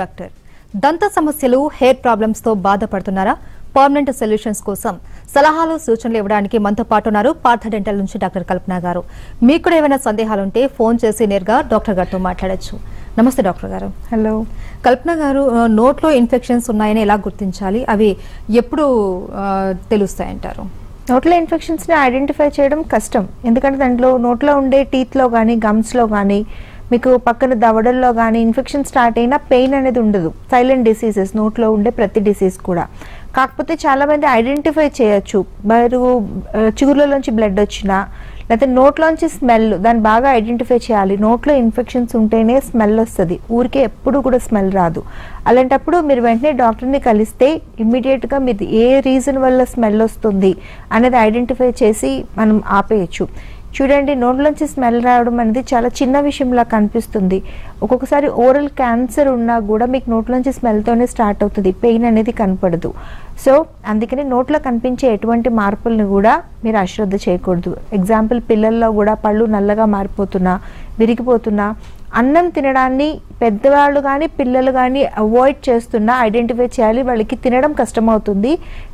Doctor. దంత సమస్యలు hair ప్రాబ్లమ్స్తో బాధపడుతున్నారా? పర్మనెంట్ సొల్యూషన్స్ కోసం సలహాలు సూచనలు ఇవ్వడానికి మనతో పాటు ఉన్నారు పార్థ డెంటల్ నుంచి డాక్టర్ కల్పన గారు. మీకు కూడా ఏమైనా సందేహాలుంటే ఫోన్ చేసి నేరుగా డాక్టర్ గారితో మాట్లాడొచ్చు. నమస్తే డాక్టర్ గారు. హలో. కల్పన గారు నోట్లో ఇన్ఫెక్షన్స్ ఉన్నాయని ఎలా గుర్తించాలి? అవి ఎప్పుడు తెలుస్తాయంటారు? నోట్లో ఇన్ఫెక్షన్స్ని ఐడెంటిఫై చేయడం కష్టం. ఎందుకంటే దాంట్లో నోట్లో ఉండే టీత్లో కానీ గమ్స్లో కానీ మీకు పక్కన దవడల్లో కానీ ఇన్ఫెక్షన్ స్టార్ట్ అయినా పెయిన్ అనేది ఉండదు. సైలెంట్ డిసీజెస్ నోట్లో ఉండే ప్రతి డిసీజ్ కూడా. కాకపోతే చాలామంది ఐడెంటిఫై చేయొచ్చు. మరి చిగుర్లలోంచి బ్లడ్ వచ్చినా లేకపోతే నోట్లోంచి స్మెల్ దాన్ని బాగా ఐడెంటిఫై చేయాలి. నోట్లో ఇన్ఫెక్షన్స్ ఉంటేనే స్మెల్ వస్తుంది. ఊరికే ఎప్పుడు కూడా స్మెల్ రాదు. అలాంటప్పుడు మీరు వెంటనే డాక్టర్ని కలిస్తే ఇమ్మీడియట్గా మీరు ఏ రీజన్ వల్ల స్మెల్ వస్తుంది అనేది ఐడెంటిఫై చేసి మనం ఆపేయచ్చు. చూడండి నోట్లోంచి స్మెల్ రావడం అనేది చాలా చిన్న విషయంలా కనిపిస్తుంది. ఒక్కొక్కసారి ఓరల్ క్యాన్సర్ ఉన్నా కూడా మీకు నోట్లోంచి స్మెల్తోనే స్టార్ట్ అవుతుంది పెయిన్ అనేది కనపడదు. సో అందుకని నోట్లో కనిపించే ఎటువంటి మార్పులను కూడా మీరు అశ్రద్ధ చేయకూడదు. ఎగ్జాంపుల్ పిల్లల్లో కూడా పళ్ళు నల్లగా మారిపోతున్నా విరిగిపోతున్నా అన్నం తినడాన్ని పెద్దవాళ్ళు కానీ పిల్లలు కానీ అవాయిడ్ చేస్తున్నా ఐడెంటిఫై చేయాలి. వాళ్ళకి తినడం కష్టమవుతుంది.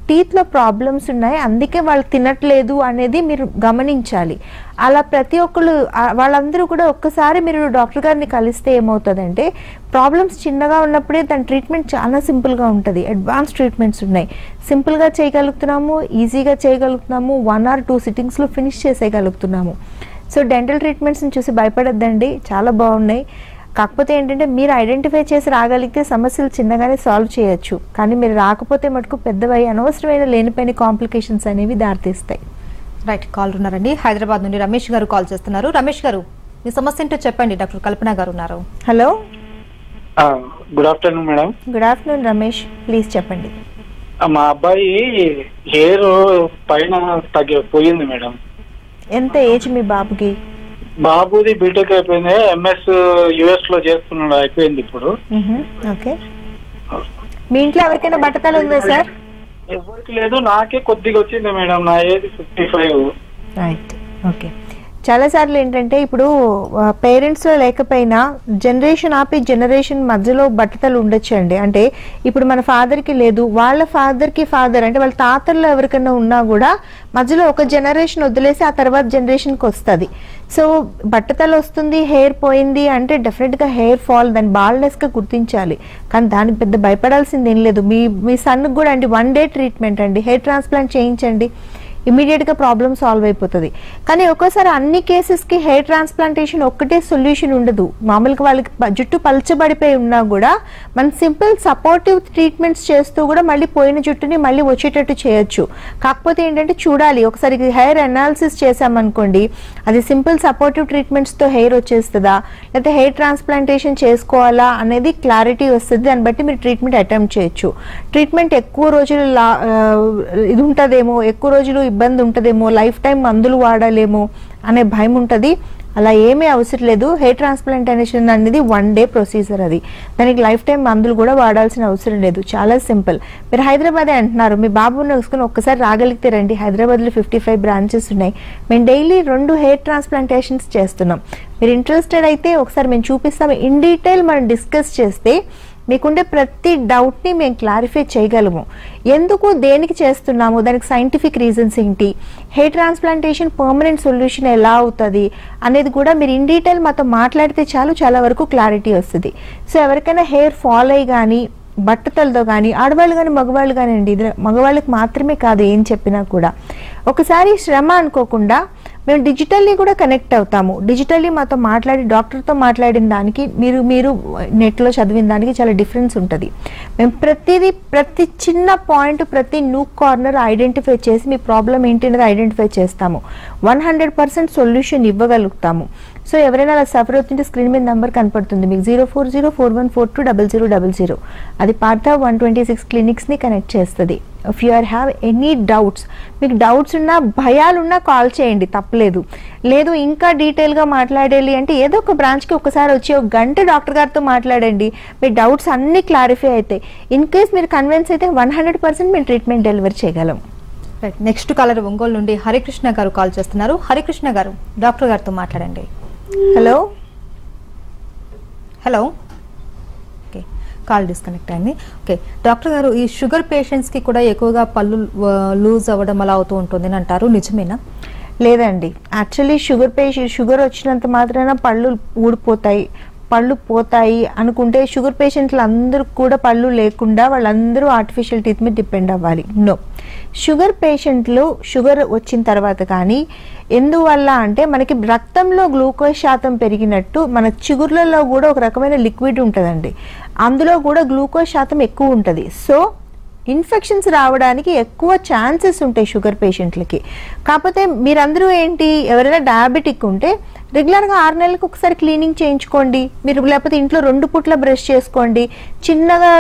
టీత్లో ప్రాబ్లమ్స్ ఉన్నాయి. అందుకే వాళ్ళు తినట్లేదు అనేది మీరు గమనించాలి. అలా ప్రతి ఒక్కళ్ళు వాళ్ళందరూ కూడా ఒక్కసారి మీరు డాక్టర్ గారిని కలిస్తే ఏమవుతుందంటే ప్రాబ్లమ్స్ చిన్నగా ఉన్నప్పుడే దాని ట్రీట్మెంట్ చాలా సింపుల్గా ఉంటుంది. అడ్వాన్స్ ట్రీట్మెంట్స్ ఉన్నాయి. సింపుల్గా చేయగలుగుతున్నాము ఈజీగా చేయగలుగుతున్నాము వన్ ఆర్ టూ సిట్టింగ్స్లో ఫినిష్ చేసేయగలుగుతున్నాము. సో డెంటల్ ట్రీట్మెంట్స్ని చూసి భయపడద్దండి. చాలా బాగున్నాయి. కాకపోతే ఏంటంటే మీరు ఐడెంటిఫై చేసి రాగలిగితే సమస్యలు చిన్నగానే సాల్వ్ చేయొచ్చు. కానీ మీరు రాకపోతే మటుకు పెద్దవై అనవసరమైన లేనిపోయిన కాంప్లికేషన్స్ అనేవి దారితీస్తాయి. రైట్ కాల్ ఉన్నారండి. హైదరాబాద్ నుండి రమేష్ గారు కాల్ చేస్తున్నారు. రమేష్ గారు మీ సమస్య ఏంటో చెప్పండి. డాక్టర్ కల్పన గారు ఉన్నారు. Hello. Good afternoon madam. Good afternoon Ramesh. Please చెప్పండి. మా అబ్బాయి హెయిర్ పైన తగ్గి పోయింది మేడం. ఎంత ఏజ్ మీ బాబుకి? బాబుది బీటెక్ అయిపోయింది. ఎంఎస్ యుఎస్లో చేస్తున్నాడు. అయిపోయింది ఇప్పుడు. ఓకే. మీ ఇంట్లో ఎవరికైనా బట్టతలు ఉందా సార్? ఎవరికి లేదు. నాకే కొద్దిగా వచ్చింది మేడం. నా age fifty five. Right. Okay. చాలాసార్లు ఏంటంటే ఇప్పుడు పేరెంట్స్లో లేకపోయినా జనరేషన్ ఆపి జనరేషన్ మధ్యలో బట్టతలు ఉండొచ్చండి. అంటే ఇప్పుడు మన ఫాదర్కి లేదు వాళ్ళ ఫాదర్కి ఫాదర్ అంటే వాళ్ళ తాతల్లో ఎవరికైనా ఉన్నా కూడా మధ్యలో ఒక జనరేషన్ వదిలేసి ఆ తర్వాత జనరేషన్కి వస్తుంది. సో బట్టతలు వస్తుంది హెయిర్ పోయింది అంటే డెఫినెట్గా హెయిర్ ఫాల్ దాన్ని బాల్నెస్గా గుర్తించాలి. కానీ దానికి పెద్ద భయపడాల్సింది ఏం లేదు. మీ మీ సన్కి కూడా అండి వన్ డే ట్రీట్మెంట్ అండి. హెయిర్ ట్రాన్స్ప్లాంట్ చేయించండి. ఇమీడియట్గా ప్రాబ్లమ్ సాల్వ్ అయిపోతుంది. కానీ ఒక్కోసారి అన్ని కేసెస్కి హెయిర్ ట్రాన్స్ప్లాంటేషన్ ఒక్కటే సొల్యూషన్ ఉండదు. మామూలుగా వాళ్ళకి జుట్టు పలచబడిపోయి ఉన్నా కూడా మనం సింపుల్ సపోర్టివ్ ట్రీట్మెంట్స్ చేస్తూ కూడా మళ్ళీ పోయిన జుట్టుని మళ్ళీ వచ్చేటట్టు చేయొచ్చు. కాకపోతే ఏంటంటే చూడాలి. ఒకసారి హెయిర్ అనాలిసిస్ చేసామనుకోండి అది సింపుల్ సపోర్టివ్ ట్రీట్మెంట్స్తో హెయిర్ వచ్చేస్తుందా? లేకపోతే హెయిర్ ట్రాన్స్ప్లాంటేషన్ చేసుకోవాలా అనేది క్లారిటీ వస్తుంది. దాన్ని బట్టి మీరు ట్రీట్మెంట్ అటెంప్ట్ చేయొచ్చు. ట్రీట్మెంట్ ఎక్కువ రోజులు లా ఇది ఉంటుందేమో ఎక్కువ రోజులు ఇబ్బంది ఉంటుందేమో లైఫ్ టైం మందులు వాడాలేమో అనే భయం ఉంటుంది. అలా ఏమీ అవసరం లేదు. హెయిర్ ట్రాన్స్ప్లాంటేషన్ అనేది వన్ డే ప్రొసీజర్ అది. దానికి లైఫ్ టైం మందులు కూడా వాడాల్సిన అవసరం లేదు. చాలా సింపుల్. మీరు హైదరాబాదే అంటున్నారు. మీ బాబుని వేసుకుని ఒక్కసారి రాగలిగితే రండి. హైదరాబాద్లో ఫిఫ్టీ ఫైవ్ బ్రాంచెస్ ఉన్నాయి. మేము డైలీ రెండు హెయిర్ ట్రాన్స్ప్లాంటేషన్స్ చేస్తున్నాం. మీరు ఇంట్రెస్టెడ్ అయితే ఒకసారి మేము చూపిస్తాం. ఇన్ డీటెయిల్ మనం డిస్కస్ చేస్తే మీకుండే ప్రతి డౌట్ని మేము క్లారిఫై చేయగలము. ఎందుకు దేనికి చేస్తున్నాము? దానికి సైంటిఫిక్ రీజన్స్ ఏంటి? హెయిర్ ట్రాన్స్ప్లాంటేషన్ పర్మనెంట్ సొల్యూషన్ ఎలా అవుతుంది? అనేది కూడా మీరు ఇన్ డీటెయిల్ మాతో మాట్లాడితే చాలు చాలా వరకు క్లారిటీ వస్తుంది. సో ఎవరికైనా హెయిర్ ఫాల్ అయ్యి కానీ బట్టతలతో కానీ ఆడవాళ్ళు కానీ మగవాళ్ళు కానీ అండి ఇది మగవాళ్ళకి మాత్రమే కాదు ఏం చెప్పినా కూడా. ఒకసారి శ్రమ అనుకోకుండా మేము డిజిటల్లీ కూడా కనెక్ట్ అవుతాము. డిజిటల్లీ మాతో మాట్లాడి డాక్టర్తో మాట్లాడిన దానికి మీరు మీరు నెట్లో చదివిన దానికి చాలా డిఫరెన్స్ ఉంటుంది. మేము ప్రతిదీ ప్రతి చిన్న పాయింట్ ప్రతి న్యూ కార్నర్ ఐడెంటిఫై చేసి మీ ప్రాబ్లం ఏంటి అనేది ఐడెంటిఫై చేస్తాము. వన్ హండ్రెడ్ పర్సెంట్ సొల్యూషన్ ఇవ్వగలుగుతాము. సో ఎవరైనా అలా సఫర్ అవుతుంటే స్క్రీన్ మీద నెంబర్ కనపడుతుంది. మీకు zero four zero four one four two double zero double zero అది పార్థా వన్ ట్వంటీ సిక్స్ క్లినిక్స్ని కనెక్ట్ చేస్తుంది. If you are have any doubts మీకు డౌట్స్ ఉన్నా భయాలున్నా కాల్ చేయండి. తప్పలేదు. లేదు ఇంకా డీటెయిల్గా మాట్లాడాలి అంటే ఏదో ఒక బ్రాంచ్కి ఒకసారి వచ్చి ఒక గంట డాక్టర్ గారితో మాట్లాడండి. మీ డౌట్స్ అన్నీ క్లారిఫై అవుతాయి. ఇన్ కేస్ మీరు కన్విన్స్ అయితే వన్ హండ్రెడ్ పర్సెంట్ మేము ట్రీట్మెంట్ డెలివరీ చేయగలం. నెక్స్ట్ కాలర్ ఒంగోలు నుండి హరికృష్ణ గారు కాల్ చేస్తున్నారు. హరికృష్ణ గారు డాక్టర్ గారితో మాట్లాడండి. Hello hello okay call disconnect అయింది. ఓకే డాక్టర్ గారు ఈ షుగర్ పేషెంట్స్కి కూడా ఎక్కువగా పళ్ళు లూజ్ అవ్వడం అలా అవుతూ ఉంటుంది అని అంటారు. నిజమేనా? లేదండి. యాక్చువల్లీ షుగర్ పేషెంట్ షుగర్ వచ్చినంత మాత్రాన పళ్ళు ఊడిపోతాయి. పళ్ళు పోతాయి అనుకుంటే షుగర్ పేషెంట్లు అందరూ కూడా పళ్ళు లేకుండా వాళ్ళందరూ ఆర్టిఫిషియల్ టీత్ మీద డిపెండ్ అవ్వాలి. నో షుగర్ పేషెంట్లు షుగర్ వచ్చిన తర్వాత కానీ ఎందువల్ల అంటే మనకి రక్తంలో గ్లూకోజ్ శాతం పెరిగినట్టు మన చిగుర్లలో కూడా ఒక రకమైన లిక్విడ్ ఉంటుందండి. అందులో కూడా గ్లూకోజ్ శాతం ఎక్కువ ఉంటుంది. సో ఇన్ఫెక్షన్స్ రావడానికి ఎక్కువ ఛాన్సెస్ ఉంటాయి షుగర్ పేషెంట్లకి. కాకపోతే మీరందరూ ఏంటి ఎవరైనా డయాబెటిక్ ఉంటే రెగ్యులర్గా ఆరు నెలలకు ఒకసారి క్లీనింగ్ చేయించుకోండి. మీరు లేకపోతే ఇంట్లో రెండు పుట్ల బ్రష్ చేసుకోండి. చిన్నగా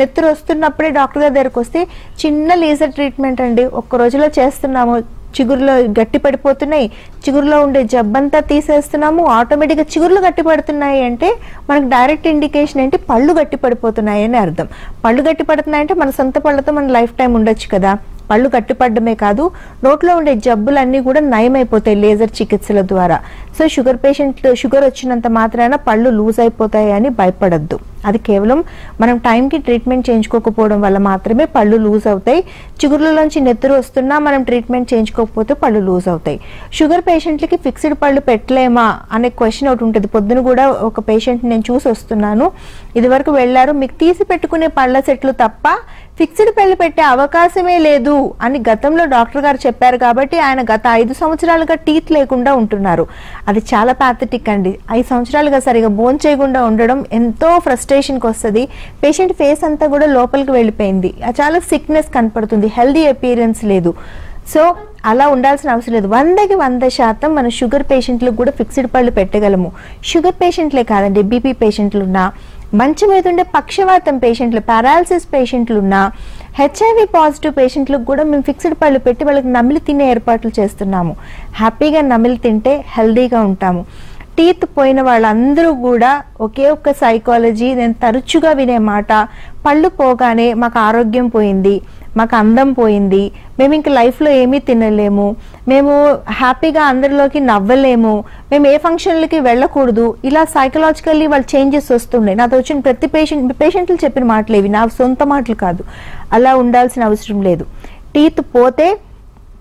నెత్తురు వస్తున్నప్పుడే డాక్టర్ గారి దగ్గరకు వస్తే చిన్న లేజర్ ట్రీట్మెంట్ అండి. ఒక్క రోజులో చేస్తున్నాము. చిగురులో గట్టి పడిపోతున్నాయి చిగురులో ఉండే జబ్బంతా తీసేస్తున్నాము. ఆటోమేటిక్గా చిగురులు గట్టి పడుతున్నాయి అంటే మనకు డైరెక్ట్ ఇండికేషన్ ఏంటి? పళ్ళు గట్టి పడిపోతున్నాయి అని అర్థం. పళ్ళు గట్టి పడుతున్నాయంటే మన సొంత పళ్ళతో మన లైఫ్ టైం ఉండొచ్చు కదా. పళ్ళు గట్టిపడమే కాదు నోట్లో ఉండే జబ్బులన్నీ కూడా నయమైపోతాయి లేజర్ చికిత్సల ద్వారా. సో షుగర్ పేషెంట్ షుగర్ వచ్చినంత మాత్రాన పళ్ళు లూజ్ అయిపోతాయి అని భయపడద్దు. అది కేవలం మనం టైంకి ట్రీట్మెంట్ చేయించుకోకపోవడం వల్ల మాత్రమే పళ్ళు లూజ్ అవుతాయి. చిగుర్లలోంచి నెత్తురు వస్తున్నా మనం ట్రీట్మెంట్ చేయించుకోకపోతే పళ్ళు లూజ్ అవుతాయి. షుగర్ పేషెంట్లకి ఫిక్స్డ్ పళ్ళు పెట్టలేమా అనే క్వశ్చన్ ఒకటి ఉంటుంది. పొద్దున కూడా ఒక పేషెంట్ నేను చూసి వస్తున్నాను. ఇదివరకు వెళ్ళారు మీకు తీసి పెట్టుకునే పళ్ళ సెట్లు తప్ప ఫిక్స్డ్ పెళ్ళి పెట్టే అవకాశమే లేదు అని గతంలో డాక్టర్ గారు చెప్పారు కాబట్టి ఆయన గత ఐదు సంవత్సరాలుగా టీత్ లేకుండా ఉంటున్నారు. అది చాలా ప్యాథటిక్ అండి. ఐదు సంవత్సరాలుగా సరిగా బోన్ చేయకుండా ఉండడం ఎంతో ఫ్రస్ట్రేషన్కి వస్తుంది. పేషెంట్ ఫేస్ అంతా కూడా లోపలికి వెళ్ళిపోయింది. చాలా సిక్నెస్ కనపడుతుంది. హెల్దీ అపీరెన్స్ లేదు. సో అలా ఉండాల్సిన అవసరం లేదు. వందకి వంద శాతం మన షుగర్ పేషెంట్లకు కూడా ఫిక్స్డ్ పళ్ళు పెట్టగలము. షుగర్ పేషెంట్లే కాదండి బీపీ పేషెంట్లు ఉన్నా మంచి మీద ఉండే పక్షవాతం పేషెంట్లు పారాలసిస్ పేషెంట్లు ఉన్నా హెచ్ఐవి పాజిటివ్ పేషెంట్లకు కూడా మేము ఫిక్స్డ్ పళ్ళు పెట్టి వాళ్ళకి నమిలి తినే ఏర్పాట్లు చేస్తున్నాము. హ్యాపీగా నమిలి తింటే హెల్దీగా ఉంటాము. టీత్ పోయిన వాళ్ళందరూ కూడా ఒకే ఒక్క సైకాలజీ నేను తరచుగా వినే మాట పళ్ళు పోగానే మాకు ఆరోగ్యం పోయింది. మాకు అందం పోయింది. మేము ఇంక లైఫ్లో ఏమీ తినలేము. మేము హ్యాపీగా అందరిలోకి నవ్వలేము. మేము ఏ ఫంక్షన్లకి వెళ్ళకూడదు. ఇలా సైకలాజికల్లీ వాళ్ళు చేంజెస్ వస్తున్నాయి నాతో వచ్చిన ప్రతి పేషెంట్ పేషెంట్లు చెప్పిన మాటలు ఇవి. నా సొంత మాటలు కాదు. అలా ఉండాల్సిన అవసరం లేదు. టీత్ పోతే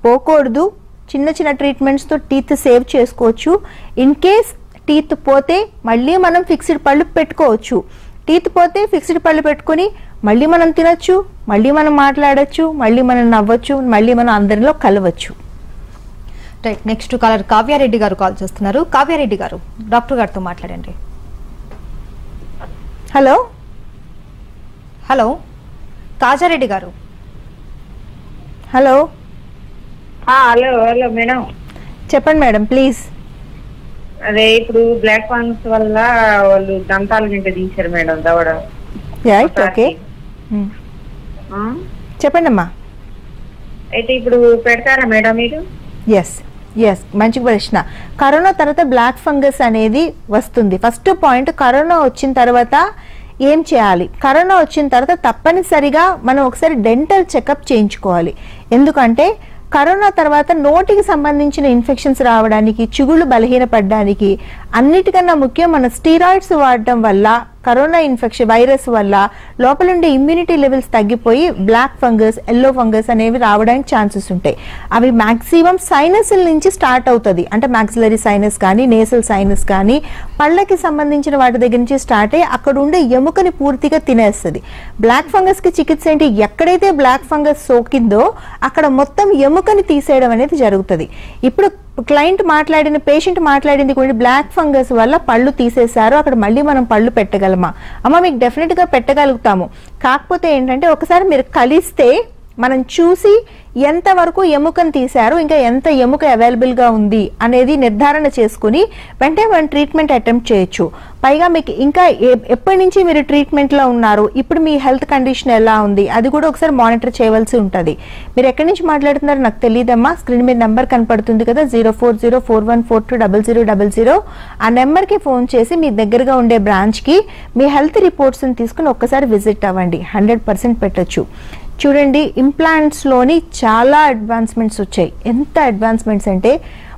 పోకూడదు. చిన్న చిన్న ట్రీట్మెంట్స్తో టీత్ సేవ్ చేసుకోవచ్చు. ఇన్ కేస్ టీత్ పోతే మళ్ళీ మనం ఫిక్స్డ్ పళ్ళు పెట్టుకోవచ్చు. టీత్ పోతే ఫిక్స్డ్ పళ్ళు పెట్టుకొని మళ్ళీ మనం తినొచ్చు మళ్ళీ మనం మాట్లాడొచ్చు మళ్ళీ మనం నవ్వచ్చు మళ్ళీ మనం అందరిలో కలవచ్చు. రైట్ నెక్స్ట్ కాలర్ కావ్యారెడ్డి గారు కాల్ చేస్తున్నారు. కావ్యారెడ్డి గారు డాక్టర్ గారితో మాట్లాడండి. హలో? హలో? కాజారెడ్డి గారు? హలో? ఆ, హలో హలో మేడం. చెప్పండి మేడం ప్లీజ్. అదే ఇప్పుడు బ్లాక్ ఫంగ్స్ వల్ల వాళ్ళు దంతాలు గింట తీశారు మేడం దవడ. ఓకే? చెప్పండి అమ్మా అయితే ఇప్పుడు పెడతారా మేడం మీరు? ఎస్ ఎస్ మంచి ప్రశ్న. కరోనా తర్వాత బ్లాక్ ఫంగస్ అనేది వస్తుంది. ఫస్ట్ పాయింట్ కరోనా వచ్చిన తర్వాత ఏం చేయాలి? కరోనా వచ్చిన తర్వాత తప్పనిసరిగా మనం ఒకసారి డెంటల్ చెకప్ చేయించుకోవాలి. ఎందుకంటే కరోనా తర్వాత నోటికి సంబంధించిన ఇన్ఫెక్షన్స్ రావడానికి చిగుళ్ళు బలహీనపడడానికి అన్నిటికన్నా ముఖ్యం మన స్టీరాయిడ్స్ వాడటం వల్ల కరోనా ఇన్ఫెక్షన్ వైరస్ వల్ల లోపల ఉండే ఇమ్యూనిటీ లెవెల్స్ తగ్గిపోయి బ్లాక్ ఫంగస్ ఎల్లో ఫంగస్ అనేవి రావడానికి ఛాన్సెస్ ఉంటాయి. అవి మ్యాక్సిమం సైనస్ల నుంచి స్టార్ట్ అవుతుంది. అంటే మ్యాక్సిలరీ సైనస్ కానీ నేసల్ సైనస్ కానీ పళ్ళకి సంబంధించిన వాటి దగ్గర నుంచి స్టార్ట్ అయ్యి అక్కడ ఉండే ఎముకని పూర్తిగా తినేస్తుంది. బ్లాక్ ఫంగస్కి చికిత్స ఏంటి? ఎక్కడైతే బ్లాక్ ఫంగస్ సోకిందో అక్కడ మొత్తం ఎముకని తీసేయడం అనేది జరుగుతుంది. ఇప్పుడు క్లయింట్ మాట్లాడిన పేషెంట్ మాట్లాడింది కొన్ని బ్లాక్ ఫంగస్ వల్ల పళ్ళు తీసేశారు. అక్కడ మళ్ళీ మనం పళ్ళు పెట్టగలమా? అమ్మ మీకు డెఫినెట్గా పెట్టగలుగుతాము. కాకపోతే ఏంటంటే ఒకసారి మీరు కలిస్తే మనం చూసి ఎంతవరకు ఎముకను తీశారు ఇంకా ఎంత ఎముక అవైలబుల్గా ఉంది అనేది నిర్ధారణ చేసుకుని వెంటనే మనం ట్రీట్మెంట్ అటెంప్ట్ చేయొచ్చు. పైగా మీకు ఇంకా ఎ- ఎప్పటి నుంచి మీరు ట్రీట్మెంట్లో ఉన్నారు ఇప్పుడు మీ హెల్త్ కండిషన్ ఎలా ఉంది అది కూడా ఒకసారి మానిటర్ చేయవలసి ఉంటుంది. మీరు ఎక్కడి నుంచి మాట్లాడుతున్నారో నాకు తెలియదమ్మా స్క్రీన్ మీద నెంబర్ కనపడుతుంది కదా zero four zero four one four two double zero double zero. ఆ నెంబర్కి ఫోన్ చేసి మీ దగ్గరగా ఉండే బ్రాంచ్కి మీ హెల్త్ రిపోర్ట్స్ని తీసుకుని ఒక్కసారి విజిట్ అవ్వండి. హండ్రెడ్ పర్సెంట్ పెట్టచ్చు. చూడండి ఇంప్లాంట్స్లోని చాలా అడ్వాన్స్మెంట్స్ వచ్చాయి. ఎంత అడ్వాన్స్మెంట్స్ అంటే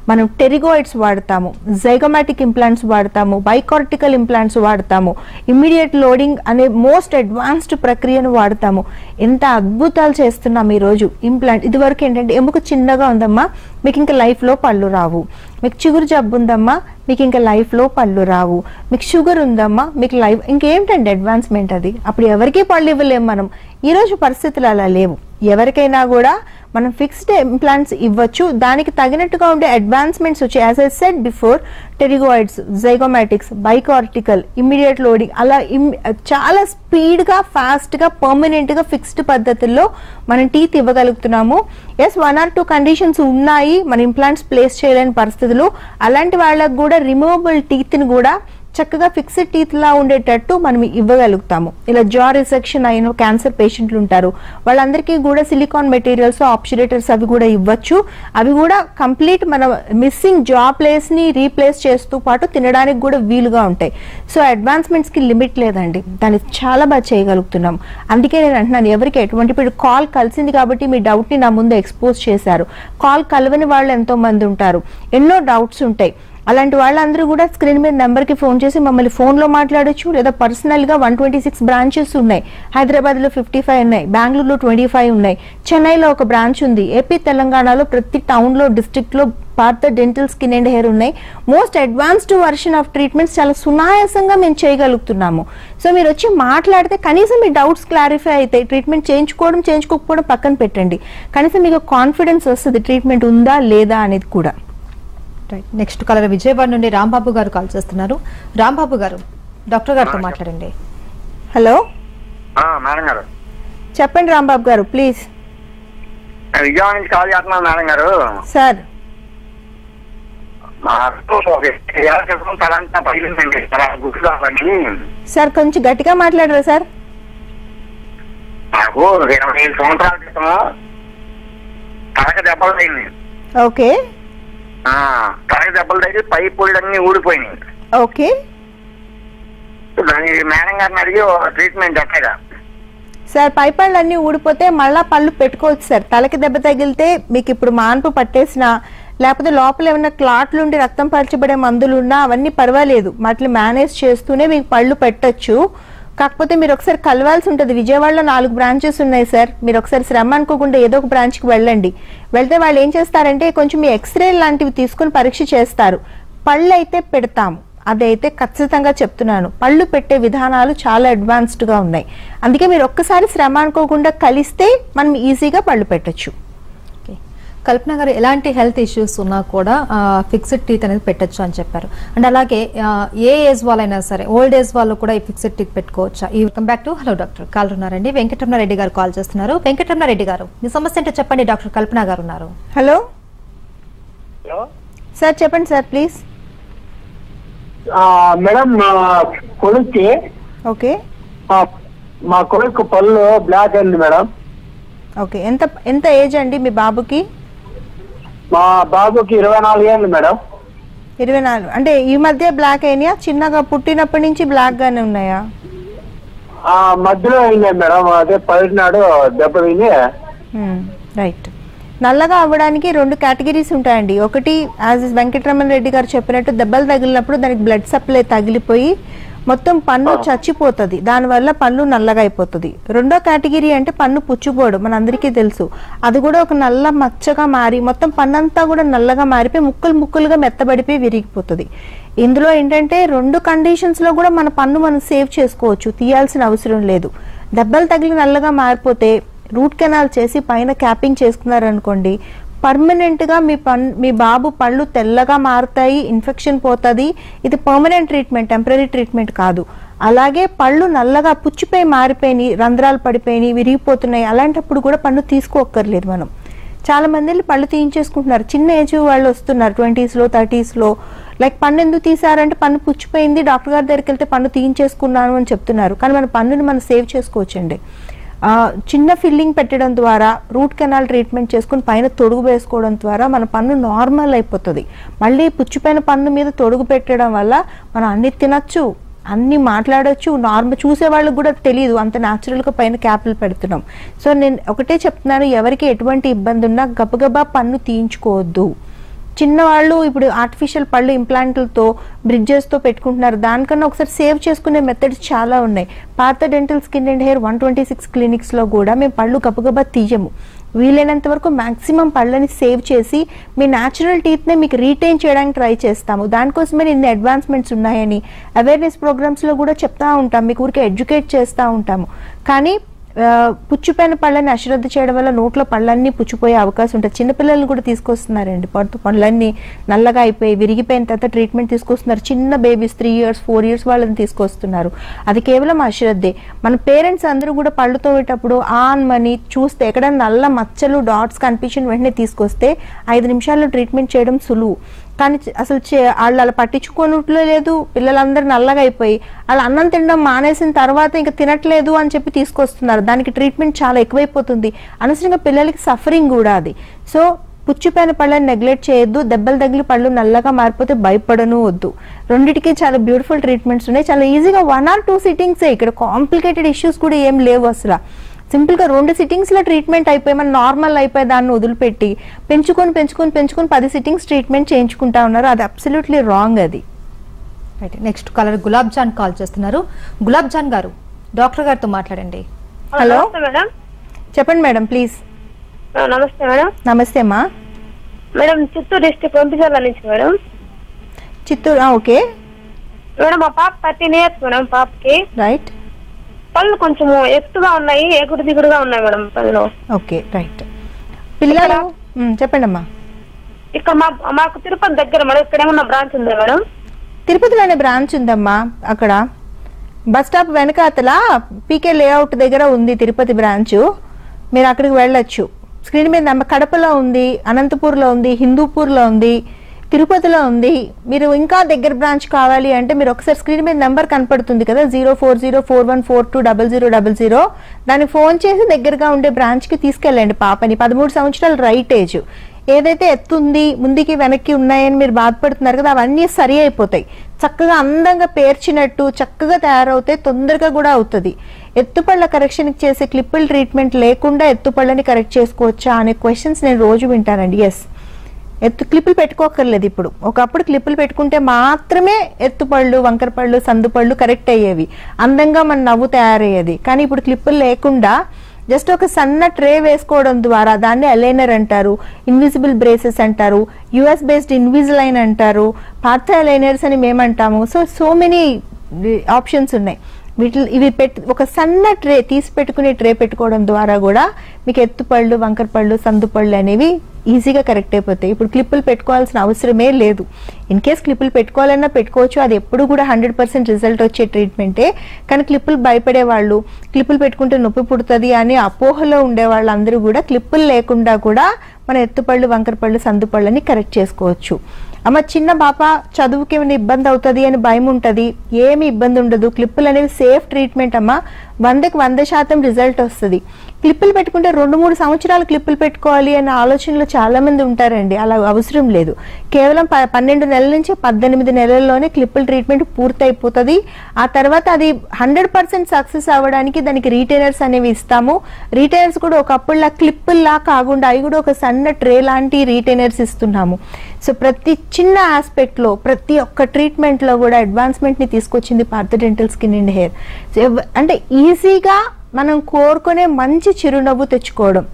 మనం టెరిగోయిడ్స్ వాడతాము జైగమాటిక్ ఇంప్లాంట్స్ వాడతాము బైకార్టికల్ ఇంప్లాంట్స్ వాడతాము ఇమ్మీడియట్ లోడింగ్ అనే మోస్ట్ అడ్వాన్స్డ్ ప్రక్రియను వాడతాము. ఎంత అద్భుతాలు చేస్తున్నాం ఈరోజు ఇంప్లాంట్. ఇదివరకు ఏంటంటే ఎముక చిన్నగా ఉందమ్మా మీకు ఇంకా లైఫ్లో పళ్ళు రావు. మీకు చిగురు జబ్బు ఉందమ్మా మీకు ఇంకా లైఫ్లో పళ్ళు రావు. మీకు షుగర్ ఉందమ్మా మీకు లైఫ్ ఇంకేంటండి అడ్వాన్స్మెంట్ అది? అప్పుడు ఎవరికీ పళ్ళు ఇవ్వలేము మనం. ఈరోజు పరిస్థితులు అలా లేవు. ఎవరికైనా కూడా మనం ఫిక్స్డ్ ఇంప్లాంట్స్ ఇవ్వచ్చు. దానికి తగినట్టుగా ఉండే అడ్వాన్స్మెంట్స్ వచ్చి as I set before pterygoids zygomatics bicortical immediate loading అలా ఇమ్- చాలా స్పీడ్గా ఫాస్ట్గా పర్మనెంట్గా ఫిక్స్డ్ పద్ధతుల్లో మనం teeth ఇవ్వగలుగుతున్నాము. Yes one or two conditions ఉన్నాయి. మన ఇంప్లాంట్స్ ప్లేస్ చేయలేని పరిస్థితులు. అలాంటి వాళ్ళకు కూడా రిమూవబుల్ టీత్ని కూడా చక్కగా ఫిక్స్డ్ టీత్ లా ఉండేటట్టు మనం ఇవ్వగలుగుతాము. ఇలా జా రిసెక్షన్ అయిన క్యాన్సర్ పేషెంట్లు ఉంటారు. వాళ్ళందరికీ కూడా సిలికాన్ మెటీరియల్స్ ఆప్షరేటర్స్ అవి కూడా ఇవ్వచ్చు. అవి కూడా కంప్లీట్ మన మిస్సింగ్ జా ప్లేస్ని రీప్లేస్ చేస్తూ పాటు తినడానికి కూడా వీలుగా ఉంటాయి. సో అడ్వాన్స్మెంట్స్కి లిమిట్ లేదండి. దాన్ని చాలా బాగా చేయగలుగుతున్నాం. అందుకే నేను అంటున్నాను ఎవరికి ఎటువంటి ఇప్పుడు కాల్ కలిసింది కాబట్టి మీ డౌట్ని నా ముందు ఎక్స్పోజ్ చేశారు. కాల్ కలవని వాళ్ళు ఎంతో మంది ఉంటారు. ఎన్నో డౌట్స్ ఉంటాయి. అలాంటి వాళ్ళందరూ కూడా స్క్రీన్ మీద నెంబర్కి ఫోన్ చేసి మమ్మల్ని ఫోన్లో మాట్లాడొచ్చు. లేదా పర్సనల్గా వన్ ట్వంటీ సిక్స్ బ్రాంచెస్ ఉన్నాయి. హైదరాబాద్లో ఫిఫ్టీ ఫైవ్ ఉన్నాయి. బెంగళూరులో ట్వంటీ ఫైవ్ ఉన్నాయి. చెన్నైలో ఒక బ్రాంచ్ ఉంది. ఏపీ తెలంగాణలో ప్రతి టౌన్లో డిస్ట్రిక్ట్లో Partha dental skin and hair ఉన్నాయి. Most advanced version of treatments చాలా సునాయాసంగా మేము చేయగలుగుతున్నాము. సో మీరు వచ్చి మాట్లాడితే కనీసం మీ డౌట్స్ క్లారిఫై అవుతాయి ట్రీట్మెంట్ చేయించుకోవడం చేయించుకోకపోవడం పక్కన పెట్టండి. కనీసం మీకు కాన్ఫిడెన్స్ వస్తుంది ట్రీట్మెంట్ ఉందా లేదా అనేది కూడా. నెక్స్ట్ కలర్ విజయవాడ నుండి రాంబాబు గారు కాల్ చేస్తున్నారు. రాంబాబు గారు డాక్టర్ గారితో మాట్లాడండి. హలో మేడం గారు. చెప్పండి రాంబాబు గారు ప్లీజ్ విజయవాడ నుంచి కాల్ చేస్తున్నాను మేడం గారు. సార్ సార్ కొంచెం గట్టిగా మాట్లాడరా సార్ నాకు ఇరవై ఐదు సంవత్సరాల క్రితం తలక దెబ్బలు ఓకే ఆ, తలక దెబ్బలు తగిలి పై పొళ్ళన్నీ ఊడిపోయినాయి. ఓకే. మేడం గారిని అడిగి ట్రీట్మెంట్ ఎక్కగా సార్ పై పళ్ళు అన్ని ఊడిపోతే మళ్ళా పళ్ళు పెట్టుకోవచ్చు సార్. తలకి దెబ్బ తగిలితే మీకు ఇప్పుడు మాన్పు పట్టేసిన లేకపోతే లోపల ఏమైనా క్లాట్లు ఉండి రక్తం పరచబడే మందులు ఉన్నా అవన్నీ పర్వాలేదు. వాటిని మేనేజ్ చేస్తూనే మీకు పళ్ళు పెట్టొచ్చు. కాకపోతే మీరు ఒకసారి కలవాల్సి ఉంటుంది. విజయవాడలో నాలుగు బ్రాంచెస్ ఉన్నాయి సార్ మీరు ఒకసారి శ్రమ అనుకోకుండా ఏదో ఒక బ్రాంచ్కి వెళ్ళండి. వెళ్తే వాళ్ళు ఏం చేస్తారంటే కొంచెం మీ ఎక్స్రే లాంటివి తీసుకుని పరీక్ష చేస్తారు. పళ్ళు అయితే పెడతాము. అదైతే ఖచ్చితంగా చెప్తున్నాను. పళ్ళు పెట్టే విధానాలు చాలా అడ్వాన్స్డ్గా ఉన్నాయి. అందుకే మీరు ఒక్కసారి శ్రమ అనుకోకుండా కలిస్తే మనం ఈజీగా పళ్ళు పెట్టొచ్చు. కల్పన గారు ఎలాంటి హెల్త్ ఇష్యూస్ ఉన్నా కూడా ఫిక్స్డ్ టీత్ అనేది పెట్టొచ్చు అని చెప్పారు. అండ్ అలాగే ఏ ఏజ్ వాళ్ళైనా సరే ఓల్డ్ ఏజ్ వాళ్ళు కూడా ఈ ఫిక్స్డ్ టీత్ పెట్టుకోవచ్చా? ఈ welcome back to hello doctor call ఉన్నారండి వెంకటరమణారెడ్డి గారు కాల్ చేస్తున్నారు. వెంకటరమణారెడ్డి గారు మీ సమస్య ఏంటో చెప్పండి. డాక్టర్ కల్పన గారు ఉన్నారు. హలో? హలో? సార్ చెప్పండి సార్ ప్లీజ్. ఆ, మేడం మా కొడుక్కి ఓకే. మా కొడుకు పళ్ళు బ్లాక్ అయింది మేడం. ఓకే. ఎంత ఎంత ఏజ్ అండి మీ బాబుకి? మా బాబుకి ఇరవై నాలుగు ఏళ్ళు మేడం. ఇరవై నాలుగు. అంటే ఈ మధ్య బ్లాక్ అయినాయా? చిన్నగా పుట్టినప్పటి నుంచి బ్లాక్ గానే ఉన్నాయా? ఆ మధ్యలో అయింది మేడం. అదే పడినాడు దెబ్బ తిని. రైట్ నల్లగా అవ్వడానికి రెండు కేటగిరీస్ ఉంటాయండి. ఒకటి యాజ్ వెంకటరమణ రెడ్డి గారు చెప్పినట్టు దెబ్బలు తగిలినప్పుడు దానికి బ్లడ్ సప్లై తగిలిపోయి మొత్తం పన్ను చచ్చిపోతుంది. దానివల్ల పన్ను నల్లగా అయిపోతుంది రెండో కేటగిరీ అంటే పన్ను పుచ్చిపోవడం మన అందరికీ తెలుసు. అది కూడా ఒక నల్ల మచ్చగా మారి మొత్తం పన్నంతా కూడా నల్లగా మారిపోయి ముక్కలు ముక్కలుగా మెత్తబడిపోయి విరిగిపోతుంది. ఇందులో ఏంటంటే రెండు కండిషన్స్లో కూడా మన పన్ను మనం సేవ్ చేసుకోవచ్చు. తీయాల్సిన అవసరం లేదు. దెబ్బలు తగిలి నల్లగా మారిపోతే రూట్ కెనాల్ చేసి పైన క్యాపింగ్ చేసుకున్నారనుకోండి పర్మనెంట్గా మీ పన్ మీ బాబు పళ్ళు తెల్లగా మారుతాయి ఇన్ఫెక్షన్ పోతుంది. ఇది పర్మనెంట్ ట్రీట్మెంట్ టెంపరీ ట్రీట్మెంట్ కాదు. అలాగే పళ్ళు నల్లగా పుచ్చిపోయి మారిపోయినాయి రంధ్రాలు పడిపోయినాయి విరిగిపోతున్నాయి. అలాంటప్పుడు కూడా పన్ను తీసుకోక్కర్లేదు మనం. చాలా మంది పళ్ళు తీయించేసుకుంటున్నారు. చిన్న ఏజ్ వాళ్ళు వస్తున్నారు ట్వంటీస్లో థర్టీస్లో లైక్ పన్ను ఎందుకు తీసారంటే పన్ను పుచ్చిపోయింది డాక్టర్ గారి దగ్గరికి వెళ్తే పన్ను తీయించేసుకున్నాను అని చెప్తున్నారు. కానీ మన పన్నుని మనం సేవ్ చేసుకోవచ్చండి. చిన్న ఫిల్లింగ్ పెట్టడం ద్వారా రూట్ కెనాల్ ట్రీట్మెంట్ చేసుకుని పైన తొడుగు వేసుకోవడం ద్వారా మన పన్ను నార్మల్ అయిపోతుంది. మళ్ళీ పుచ్చిపోయిన పన్ను మీద తొడుగు పెట్టడం వల్ల మనం అన్ని తినచ్చు అన్ని మాట్లాడచ్చు నార్మల్ చూసే వాళ్ళకి కూడా తెలియదు అంత న్యాచురల్గా పైన క్యాప్లు పెడుతున్నాం. సో నేను ఒకటే చెప్తున్నాను ఎవరికి ఎటువంటి ఇబ్బంది ఉన్నా గబగబా పన్ను తీయించుకోవద్దు. చిన్నవాళ్ళు ఇప్పుడు ఆర్టిఫిషియల్ పళ్ళు ఇంప్లాంట్లతో బ్రిడ్జెస్తో పెట్టుకుంటున్నారు. దానికన్నా ఒకసారి సేవ్ చేసుకునే మెథడ్స్ చాలా ఉన్నాయి. పాత dental skin and hair one twenty six క్లినిక్స్లో కూడా మేము పళ్ళు గబగబా తీయము. వీలైనంత వరకు మ్యాక్సిమం పళ్ళని సేవ్ చేసి మీ న్యాచురల్ టీత్నే మీకు రీటైన్ చేయడానికి ట్రై చేస్తాము. దానికోసమే ఇన్ని అడ్వాన్స్మెంట్స్ ఉన్నాయని అవేర్నెస్ ప్రోగ్రామ్స్లో కూడా చెప్తా ఉంటాం. మీకు ఊరికే ఎడ్యుకేట్ చేస్తూ ఉంటాము. కానీ పుచ్చిపోయిన పళ్ళని అశ్రద్ధ చేయడం వల్ల నోట్లో పళ్ళన్నీ పుచ్చిపోయే అవకాశం ఉంటుంది. చిన్నపిల్లలు కూడా తీసుకొస్తున్నారండి. పట్టు పళ్ళన్నీ నల్లగా అయిపోయి విరిగిపోయిన తర్వాత ట్రీట్మెంట్ తీసుకొస్తున్నారు. చిన్న babies three years four years వాళ్ళని తీసుకొస్తున్నారు. అది కేవలం అశ్రద్ధే. మన పేరెంట్స్ అందరూ కూడా పళ్ళు తోమేటప్పుడు ఆన్ మని చూస్తే ఎక్కడైనా నల్ల మచ్చలు డాట్స్ కనిపించిన వెంటనే తీసుకొస్తే ఐదు నిమిషాల్లో ట్రీట్మెంట్ చేయడం సులువు. కానీ అసలు చే- వాళ్ళు అలా పట్టించుకోనట్లో లేదు పిల్లలందరూ నల్లగా అయిపోయి వాళ్ళు అన్నం తినడం మానేసిన తర్వాత ఇంకా తినట్లేదు అని చెప్పి తీసుకొస్తున్నారు. దానికి ట్రీట్మెంట్ చాలా ఎక్కువైపోతుంది. అనవసరంగా పిల్లలకి సఫరింగ్ కూడా అది. సో పుచ్చిపోయిన పళ్ళని నెగ్లెక్ట్ చేయొద్దు దెబ్బలు తగిలి పళ్ళు నల్లగా మారిపోతే భయపడను వద్దు. రెండిటికి చాలా బ్యూటిఫుల్ ట్రీట్మెంట్స్ ఉన్నాయి. చాలా ఈజీగా వన్ ఆర్ టూ సిట్టింగ్సే ఇక్కడ కాంప్లికేటెడ్ ఇష్యూస్ కూడా ఏం లేవు అసలు. సింపుల్గా రెండు సిట్టింగ్స్లో ట్రీట్మెంట్ అయిపోయి మన నార్మల్ అయిపోయి దాన్ని వదిలిపెట్టి పెంచుకొని పెంచుకొని పెంచుకొని పది సిట్టింగ్స్ ట్రీట్మెంట్ చేయించుకుంటా ఉన్నారు. అది అబ్సల్యూట్లీ రాంగ్ అది. Right next caller Gulab Jan call చేస్తున్నారు. గులాబ్ జాన్ గారు డాక్టర్ గారితో మాట్లాడండి. హలో నమస్తే మేడం. చెప్పండి మేడం ప్లీజ్ నమస్తే మేడం. నమస్తే అమ్మా. మేడం చిత్తూరు డిస్ట్రిక్ట్ పంపించాల నుంచి మేడం. చిత్తూరు ఓకే. మేడం మా పాప థర్టీన్ ఇయర్స్ మేడం పాపకి. రైట్ పళ్ళు కొంచెం ఎత్తుగా ఉన్నాయి ఎగుడు దిగుడుగా ఉన్నాయి మేడం పళ్ళు. Okay right. పిల్లలు? చెప్పండి అమ్మా ఇక్కడ మా మాకు తిరుపతి దగ్గర మేడం ఇక్కడ ఏమన్నా బ్రాంచ్ ఉందా మేడం? తిరుపతిలోనే బ్రాంచ్ ఉందమ్మా అక్కడ. బస్ స్టాప్ వెనకాతల పీకే లేఅవుట్ దగ్గర ఉంది తిరుపతి బ్రాంచ్. మీరు అక్కడికి వెళ్ళొచ్చు. స్క్రీన్ మీద కడపలో ఉంది అనంతపూర్లో ఉంది హిందూపూర్లో ఉంది. తిరుపతిలో ఉంది. మీరు ఇంకా దగ్గర బ్రాంచ్ కావాలి అంటే మీరు ఒకసారి స్క్రీన్ మీద నెంబర్ కనపడుతుంది కదా zero four zero four one four two double zero double zero దానికి ఫోన్ చేసి దగ్గరగా ఉండే బ్రాంచ్కి తీసుకెళ్ళండి పాపని. పదమూడు సంవత్సరాలు రైట్ ఏజ్ ఏదైతే ఎత్తుంది ముందుకి వెనక్కి ఉన్నాయని మీరు బాధపడుతున్నారు కదా అవన్నీ సరి అయిపోతాయి. చక్కగా అందంగా పేర్చినట్టు చక్కగా తయారవుతాయి తొందరగా కూడా అవుతుంది. ఎత్తుపళ్ళ కరెక్షన్కి చేసే క్లిప్పుల ట్రీట్మెంట్ లేకుండా ఎత్తుపళ్ళని కరెక్ట్ చేసుకోవచ్చా అనే క్వశ్చన్స్ నేను రోజు వింటానండి. ఎస్ ఎత్తు క్లిప్పులు పెట్టుకోకర్లేదు ఇప్పుడు. ఒకప్పుడు క్లిప్పులు పెట్టుకుంటే మాత్రమే ఎత్తుపళ్ళు వంకరపళ్ళు సందుపళ్ళు కరెక్ట్ అయ్యేవి. అందంగా మన నవ్వు తయారయ్యేది. కానీ ఇప్పుడు క్లిప్పులు లేకుండా జస్ట్ ఒక సన్న ట్రే వేసుకోవడం ద్వారా దాన్ని అలైనర్ అంటారు ఇన్విజిబుల్ బ్రేసెస్ అంటారు యుఎస్ బేస్డ్ ఇన్విజిలైన్ అంటారు పార్థ అలైనర్స్ అని మేమంటాము. సో సో మెనీ ఆప్షన్స్ ఉన్నాయి. వీటి ఇవి పెట్ ఒక సన్న ట్రే తీసి పెట్టుకునే ట్రే పెట్టుకోవడం ద్వారా కూడా మీకు ఎత్తుపళ్ళు వంకరపళ్ళు సందుపళ్ళు అనేవి ఈజీగా కరెక్ట్ అయిపోతాయి. ఇప్పుడు క్లిప్పులు పెట్టుకోవాల్సిన అవసరమే లేదు. ఇన్ కేస్ క్లిప్పులు పెట్టుకోవాలన్నా పెట్టుకోవచ్చు. అది ఎప్పుడు కూడా హండ్రెడ్ పర్సెంట్ రిజల్ట్ వచ్చే ట్రీట్మెంటే కానీ క్లిప్పులు భయపడే వాళ్ళు క్లిప్పులు పెట్టుకుంటే నొప్పి పుడుతుంది అని అపోహలో ఉండే వాళ్ళందరూ కూడా క్లిప్పులు లేకుండా కూడా మన ఎత్తుపళ్ళు వంకరపళ్ళు సందుపళ్ళని కరెక్ట్ చేసుకోవచ్చు. అమ్మ చిన్న పాప చదువుకి ఏమైనా ఇబ్బంది అవుతుంది అని భయం ఉంటుంది. ఏమి ఇబ్బంది ఉండదు. క్లిప్పులు అనేవి సేఫ్ ట్రీట్మెంట్ అమ్మ. వందకి వంద శాతం రిజల్ట్ వస్తుంది. క్లిప్పులు పెట్టుకుంటే రెండు మూడు సంవత్సరాలు క్లిప్పులు పెట్టుకోవాలి అనే ఆలోచనలో చాలా మంది ఉంటారండి. అలా అవసరం లేదు. కేవలం ప- పన్నెండు నెలల నుంచి పద్దెనిమిది నెలల్లోనే క్లిప్పుల ట్రీట్మెంట్ పూర్తయిపోతుంది. ఆ తర్వాత అది హండ్రెడ్ పర్సెంట్ సక్సెస్ అవ్వడానికి దానికి రీటైనర్స్ అనేవి ఇస్తాము. రీటైనర్స్ కూడా ఒకప్పుడులా క్లిప్పుల్లా కాకుండా అవి కూడా ఒక సన్న ట్రే లాంటి రీటైనర్స్ ఇస్తున్నాము. సో ప్రతి చిన్న ఆస్పెక్ట్లో ప్రతి ఒక్క ట్రీట్మెంట్లో కూడా అడ్వాన్స్మెంట్ని తీసుకొచ్చింది Partha dental skin and hair అంటే ఈజీగా మనం కోరుకునే మంచి చిరునవ్వు తెచ్చుకోవడం.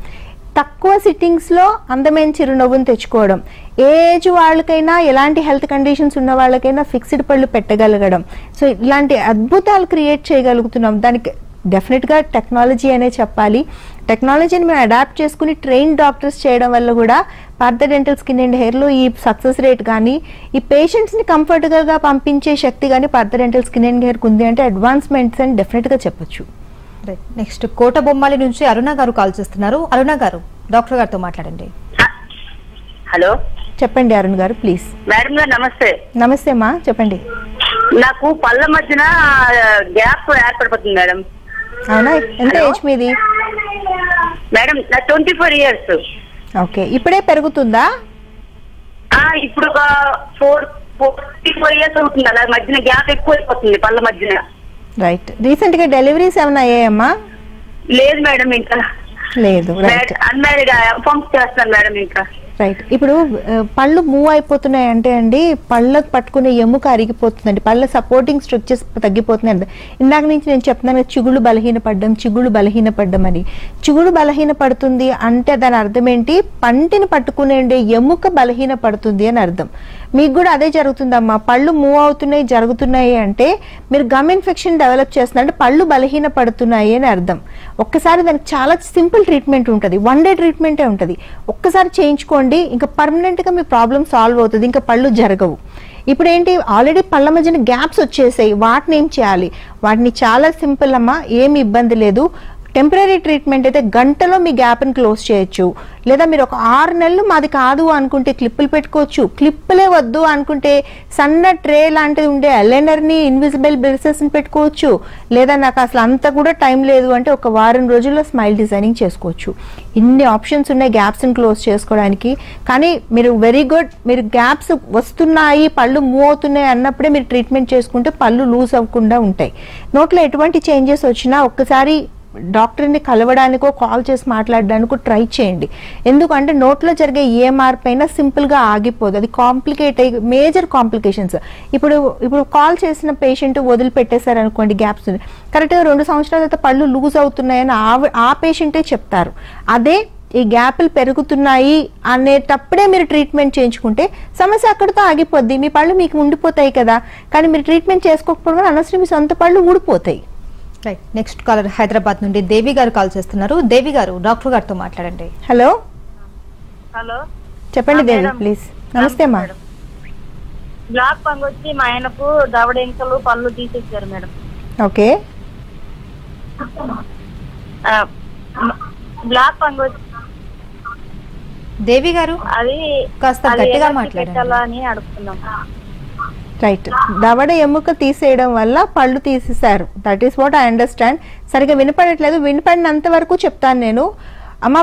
తక్కువ సిట్టింగ్స్లో అందమైన చిరునవ్వును తెచ్చుకోవడం. ఏ ఏజ్ వాళ్ళకైనా ఎలాంటి హెల్త్ కండిషన్స్ ఉన్న వాళ్ళకైనా ఫిక్స్డ్ పళ్ళు పెట్టగలగడం. సో ఇలాంటి అద్భుతాలు క్రియేట్ చేయగలుగుతున్నాం. దానికి డెఫినెట్గా టెక్నాలజీ అనే చెప్పాలి. టెక్నాలజీని మేము అడాప్ట్ చేసుకుని ట్రైన్ డాక్టర్స్ చేయడం వల్ల కూడా పార్థ డెంటల్ స్కిన్ అండ్ హెయిర్లో ఈ సక్సెస్ రేట్ కానీ ఈ పేషెంట్స్ని కంఫర్టబుల్గా పంపించే శక్తి కానీ పార్థ డెంటల్ స్కిన్ అండ్ హెయిర్కి ఉంది అంటే అడ్వాన్స్మెంట్స్ అని డెఫినెట్గా చెప్పొచ్చు. రైట్ నెక్స్ట్ కోట బొమ్మాలి నుంచి అరుణ గారు కాల్ చేస్తున్నారు. అరుణ గారు డాక్టర్ గారితో మాట్లాడండి. హలో. చెప్పండి అరుణ్ గారు ప్లీజ్. మేడం గారు నమస్తే. నమస్తే అమ్మా చెప్పండి. నాకు పళ్ళ మధ్యన గ్యాప్ ఏర్పడిపోతుంది మేడం. అవునా? ఎంత? ఏజ్ మీది? మేడం నా ట్వంటీ ఫోర్ ఇయర్స్. ఓకే. ఇప్పుడే పెరుగుతుందా? ఇప్పుడు ఒక ఫోర్ ఫోర్టీ ఫోర్ ఇయర్స్ అవుతుంది అలా. మధ్యన గ్యాప్ ఎక్కువ అయిపోతుంది పళ్ళ మధ్యన. రైట్ రీసెంట్గా డెలివరీస్ ఏమైనా అయ్యాయమ్మా? లేదు మేడం ఇంకా. లేదు. అన్మ్యారీడ్ పంప్ చేస్తాను మేడం ఇంకా. రైట్ ఇప్పుడు పళ్ళు మూవ్ అయిపోతున్నాయి అంటే అండి పళ్ళకు పట్టుకునే ఎముక అరిగిపోతుందండి. పళ్ళ సపోర్టింగ్ స్ట్రక్చర్స్ తగ్గిపోతున్నాయి ఇందాక నుంచి నేను చెప్తున్నాను కదా, చిగుళ్ళు బలహీనపడ్డం చిగుళ్ళు బలహీనపడ్డం అని. చిగుడు బలహీన పడుతుంది అంటే దాని అర్థం ఏంటి? పంటిని పట్టుకునే ఎముక బలహీన పడుతుంది అని అర్థం. మీకు కూడా అదే జరుగుతుందమ్మా. పళ్ళు మూవ్ అవుతున్నాయి జరుగుతున్నాయి అంటే మీరు గమ్ ఇన్ఫెక్షన్ డెవలప్ చేస్తున్నారంటే పళ్ళు బలహీన పడుతున్నాయి అని అర్థం. ఒక్కసారి దానికి చాలా సింపుల్ ట్రీట్మెంట్ ఉంటుంది. వన్ డే ట్రీట్మెంటే ఉంటుంది. ఒక్కసారి చేయించుకోండి ఇంకా పర్మనెంట్గా మీ ప్రాబ్లం సాల్వ్ అవుతుంది ఇంకా పళ్ళు జరగవు. ఇప్పుడు ఏంటి? ఆల్రెడీ పళ్ళ మధ్యన గ్యాప్స్ వచ్చేసాయి. వాటిని ఏం చేయాలి? వాటిని చాలా సింపుల్ అమ్మా ఏమి ఇబ్బంది లేదు. టెంపరీ ట్రీట్మెంట్ అయితే గంటలో మీ గ్యాప్ని క్లోజ్ చేయొచ్చు. లేదా మీరు ఒక ఆరు నెలలు మాది కాదు అనుకుంటే క్లిప్పులు పెట్టుకోవచ్చు. క్లిప్పులే వద్దు అనుకుంటే సన్న ట్రే లాంటిది ఉండే అలైనర్ని ఇన్విజిబుల్ బ్రిసెస్ని పెట్టుకోవచ్చు. లేదా నాకు అసలు అంత కూడా టైం లేదు అంటే ఒక వారం రోజుల్లో స్మైల్ డిజైనింగ్ చేసుకోవచ్చు. ఇన్ని ఆప్షన్స్ ఉన్నాయి గ్యాప్స్ని క్లోజ్ చేసుకోవడానికి. కానీ మీరు వెరీ గుడ్ మీరు గ్యాప్స్ వస్తున్నాయి పళ్ళు మూవ్ అవుతున్నాయి అన్నప్పుడే మీరు ట్రీట్మెంట్ చేసుకుంటే పళ్ళు లూజ్ అవ్వకుండా ఉంటాయి. నోట్లో ఎటువంటి చేంజెస్ వచ్చినా ఒక్కసారి డాక్టర్ని కలవడానికో కాల్ చేసి మాట్లాడడానికో ట్రై చేయండి. ఎందుకంటే నోట్లో జరిగే ఏ మార్పు అయినా సింపుల్గా ఆగిపోదు. అది కాంప్లికేట్ అయ్యి మేజర్ కాంప్లికేషన్స్. ఇప్పుడు ఇప్పుడు కాల్ చేసిన పేషెంట్ వదిలిపెట్టేశారు అనుకోండి గ్యాప్స్. కరెక్ట్గా రెండు సంవత్సరాల తర్వాత పళ్ళు లూజ్ అవుతున్నాయని ఆ- ఆ పేషెంటే చెప్తారు. అదే ఈ గ్యాప్లు పెరుగుతున్నాయి అనేటప్పుడే మీరు ట్రీట్మెంట్ చేయించుకుంటే సమస్య అక్కడితో ఆగిపోద్ది. మీ పళ్ళు మీకు ఉండిపోతాయి కదా. కానీ మీరు ట్రీట్మెంట్ చేసుకోకపోవడం వల్ల అనవసరం. మీ సొంత పళ్ళు ఊడిపోతాయి. రైట్ నెక్స్ట్ కాలర్ హైదరాబాద్ నుండి దేవి గారు కాల్ చేస్తున్నారు. దేవి గారు డాక్టర్ గారితో మాట్లాడండి. హలో? హలో. చెప్పండి దేవి. ప్లీజ్ నమస్తే అమ్మా. మేడం. బ్లాక్ పంగ్ వచ్చి మా ఆయనకు దవడ ఎంకలు పళ్ళు తీసేసారు madam. Okay. Black fungus Devi garu అది కాస్త గట్టిగా అని అడుగుతున్నాం. రైట్ దవడ ఎముక తీసేయడం వల్ల పళ్ళు తీసేశారు. That is what I understand సరిగా వినపడట్లేదు. వినపడినంత వరకు చెప్తాను నేను. అమ్మ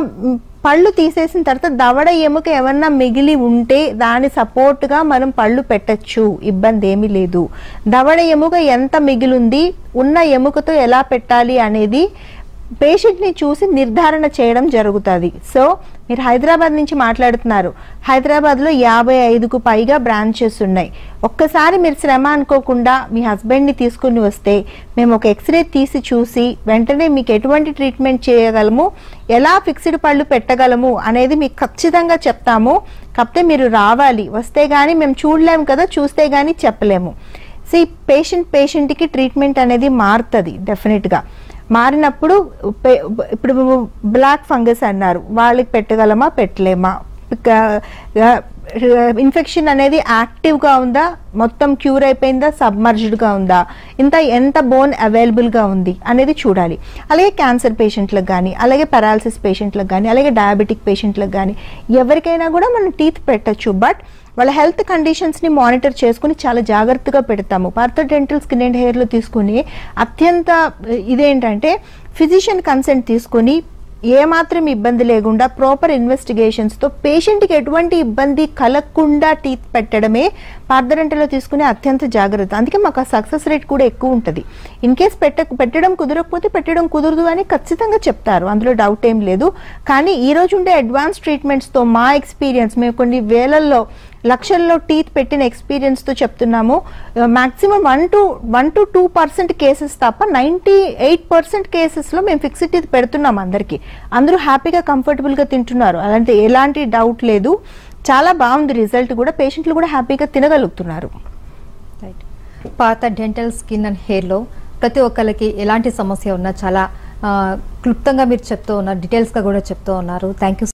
పళ్ళు తీసేసిన తర్వాత దవడ ఎముక ఏమన్నా మిగిలి ఉంటే దాని సపోర్ట్గా మనం పళ్ళు పెట్టచ్చు. ఇబ్బంది ఏమీ లేదు. దవడ ఎముక ఎంత మిగిలింది ఉన్న ఎముకతో ఎలా పెట్టాలి అనేది పేషెంట్ని చూసి నిర్ధారణ చేయడం జరుగుతుంది. సో మీరు హైదరాబాద్ నుంచి మాట్లాడుతున్నారు. హైదరాబాద్లో యాభై ఐదుకు పైగా బ్రాంచెస్ ఉన్నాయి. ఒక్కసారి మీరు శ్రమ అనుకోకుండా మీ హస్బెండ్ని తీసుకుని వస్తే మేము ఒక ఎక్స్రే తీసి చూసి వెంటనే మీకు ఎటువంటి ట్రీట్మెంట్ చేయగలము ఎలా ఫిక్స్డ్ పళ్ళు పెట్టగలము అనేది మీకు ఖచ్చితంగా చెప్తాము. కాకపోతే మీరు రావాలి వస్తే కానీ మేము చూడలేము కదా చూస్తే కానీ చెప్పలేము. సి పేషెంట్ పేషెంట్కి ట్రీట్మెంట్ అనేది మారుతుంది డెఫినెట్గా మారినప్పుడు ఇప్పుడు బ్లాక్ ఫంగస్ అన్నారు. వాళ్ళకి పెట్టగలమా? పెట్టలేమా? ఇన్ఫెక్షన్ అనేది యాక్టివ్గా ఉందా? మొత్తం క్యూర్ అయిపోయిందా? సబ్మర్జ్డ్గా ఉందా? ఇంత ఎంత బోన్ అవైలబుల్గా ఉంది అనేది చూడాలి. అలాగే క్యాన్సర్ పేషెంట్లకు కానీ అలాగే పెరాలసిస్ పేషెంట్లకు కానీ అలాగే డయాబెటిక్ పేషెంట్లకు కానీ ఎవరికైనా కూడా మనం టీత్ పెట్టచ్చు. బట్ వాళ్ళ హెల్త్ కండిషన్స్ని మానిటర్ చేసుకుని చాలా జాగ్రత్తగా పెడతాము. పార్థ డెంటల్ స్కిన్ అండ్ హెయిర్లో తీసుకుని అత్యంత ఇదేంటంటే ఫిజిషియన్ కన్సెంట్ తీసుకొని ఏమాత్రం ఇబ్బంది లేకుండా ప్రాపర్ ఇన్వెస్టిగేషన్స్తో పేషెంట్కి ఎటువంటి ఇబ్బంది కలగకుండా టీత్ పెట్టడమే పార్దరంటలో తీసుకునే అత్యంత జాగ్రత్త. అందుకే మాకు ఆ సక్సెస్ రేట్ కూడా ఎక్కువ ఉంటుంది. ఇన్ కేస్ పెట్ట పెట్టడం కుదరకపోతే పెట్టడం కుదరదు అని ఖచ్చితంగా చెప్తారు. అందులో డౌట్ ఏం లేదు. కానీ ఈ రోజు ఉండే అడ్వాన్స్ ట్రీట్మెంట్స్తో మా ఎక్స్పీరియన్స్ మేము కొన్ని వేలల్లో లక్షల్లో టీత్ పెట్టిన ఎక్స్పీరియన్స్తో చెప్తున్నాము. Maximum one two one two two percent cases తప్ప నైంటీ ఎయిట్ పర్సెంట్ కేసెస్లో మేము ఫిక్స్డ్ టీత్ పెడుతున్నాం అందరికీ. అందరూ హ్యాపీగా కంఫర్టబుల్గా తింటున్నారు. అలాంటి ఎలాంటి డౌట్ లేదు. చాలా బాగుంది రిజల్ట్ కూడా. పేషెంట్లు కూడా హ్యాపీగా తినగలుగుతున్నారు. రైట్ పాత డెంటల్ స్కిన్ అండ్ హెయిర్లో ప్రతి ఒక్కరికి ఎలాంటి సమస్య ఉన్నా చాలా uh, క్లుప్తంగా మీరు చెప్తూ ఉన్నారు డీటెయిల్స్గా కూడా చెప్తూ ఉన్నారు. Thank you